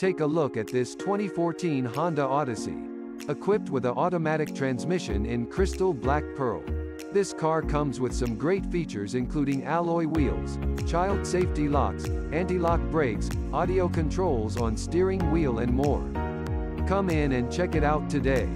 Take a look at this 2014 Honda Odyssey. Equipped with an automatic transmission in crystal black pearl. This car comes with some great features including alloy wheels, child safety locks, anti-lock brakes, audio controls on steering wheel and more. Come in and check it out today.